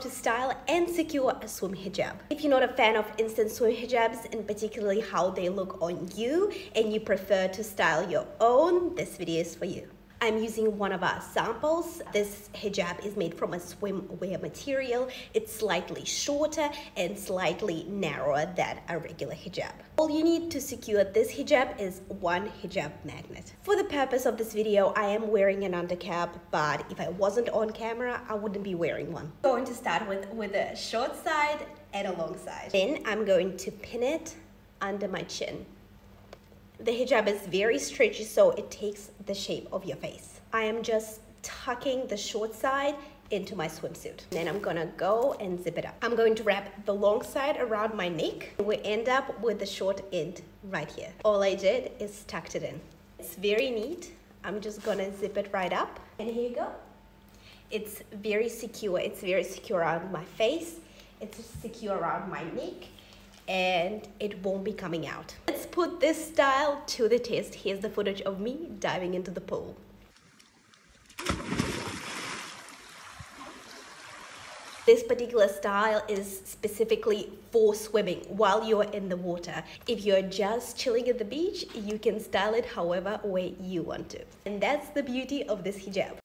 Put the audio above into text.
to style and secure a swim hijab. If you're not a fan of instant swim hijabs and particularly how they look on you and you prefer to style your own, this video is for you. I'm using one of our samples. This hijab is made from a swimwear material. It's slightly shorter and slightly narrower than a regular hijab. All you need to secure this hijab is one hijab magnet. For the purpose of this video, I am wearing an undercap, but if I wasn't on camera, I wouldn't be wearing one. I'm going to start with, with a short side and a long side. Then I'm going to pin it under my chin. The hijab is very stretchy, so it takes the shape of your face. I am just tucking the short side into my swimsuit. Then I'm gonna go and zip it up. I'm going to wrap the long side around my neck. We end up with the short end right here. All I did is tucked it in. It's very neat. I'm just gonna zip it right up. And here you go. It's very secure. It's very secure around my face. It's secure around my neck and it won't be coming out. Put this style to the test. Here's the footage of me diving into the pool. This particular style is specifically for swimming while you're in the water. If you're just chilling at the beach, you can style it however way you want to. And that's the beauty of this hijab.